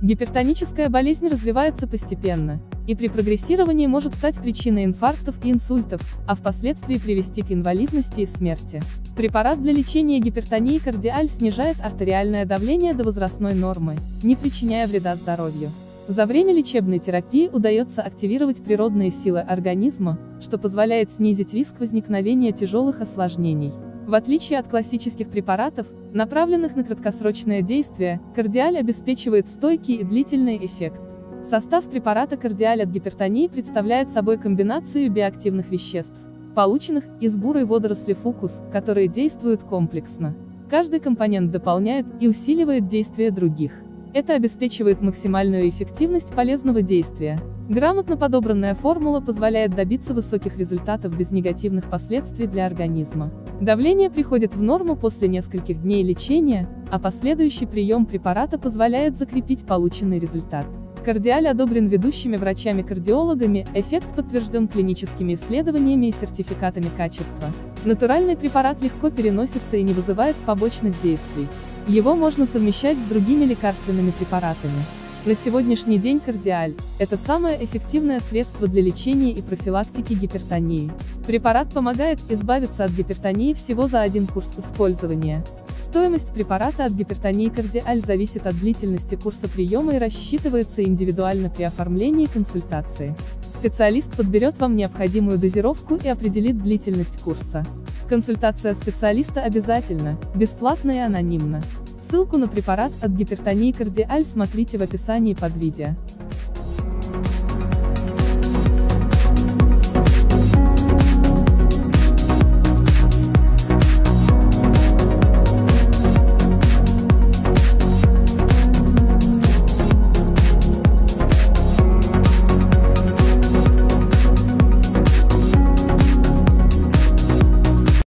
Гипертоническая болезнь развивается постепенно, и при прогрессировании может стать причиной инфарктов и инсультов, а впоследствии привести к инвалидности и смерти. Препарат для лечения гипертонии кардиаль снижает артериальное давление до возрастной нормы, не причиняя вреда здоровью. За время лечебной терапии удается активировать природные силы организма, что позволяет снизить риск возникновения тяжелых осложнений. В отличие от классических препаратов, направленных на краткосрочное действие, кардиаль обеспечивает стойкий и длительный эффект. Состав препарата кардиаль от гипертонии представляет собой комбинацию биоактивных веществ, полученных из бурой водоросли фукус, которые действуют комплексно. Каждый компонент дополняет и усиливает действие других. Это обеспечивает максимальную эффективность полезного действия. Грамотно подобранная формула позволяет добиться высоких результатов без негативных последствий для организма. Давление приходит в норму после нескольких дней лечения, а последующий прием препарата позволяет закрепить полученный результат. Кардиаль одобрен ведущими врачами-кардиологами, эффект подтвержден клиническими исследованиями и сертификатами качества. Натуральный препарат легко переносится и не вызывает побочных действий. Его можно совмещать с другими лекарственными препаратами. На сегодняшний день кардиаль – это самое эффективное средство для лечения и профилактики гипертонии. Препарат помогает избавиться от гипертонии всего за один курс использования. Стоимость препарата от гипертонии кардиаль зависит от длительности курса приема и рассчитывается индивидуально при оформлении консультации. Специалист подберет вам необходимую дозировку и определит длительность курса. Консультация специалиста обязательна, бесплатна и анонимна. Ссылку на препарат от гипертонии кардиаль смотрите в описании под видео.